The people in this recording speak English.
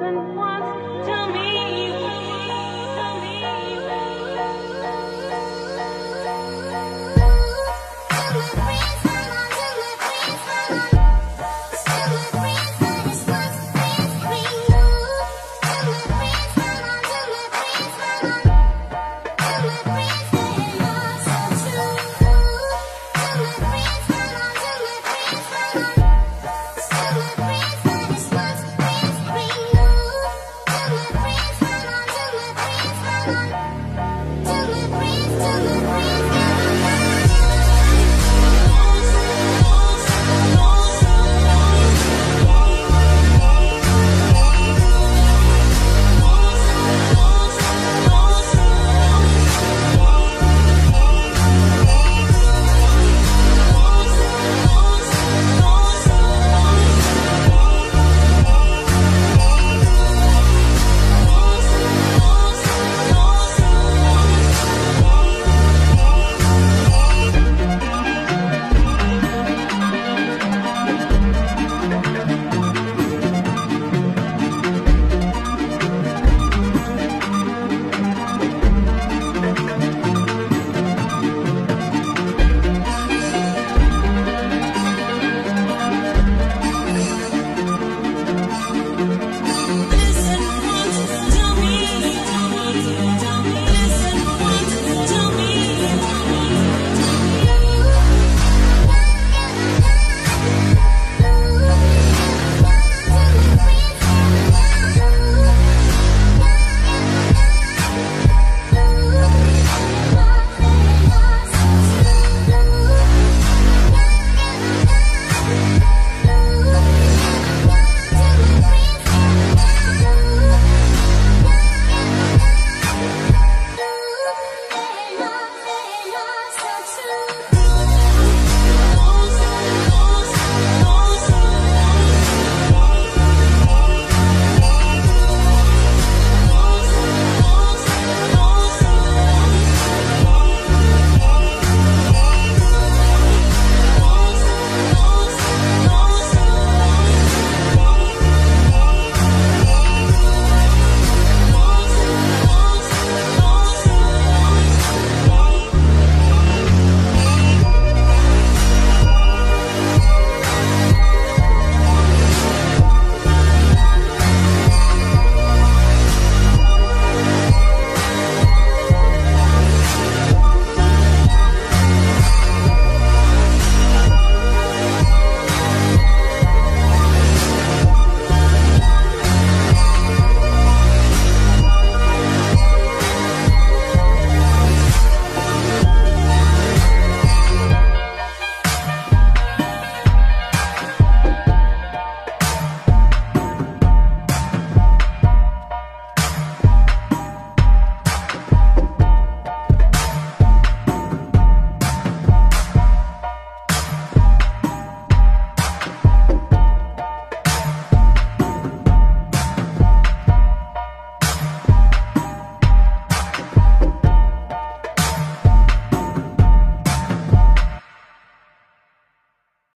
and why.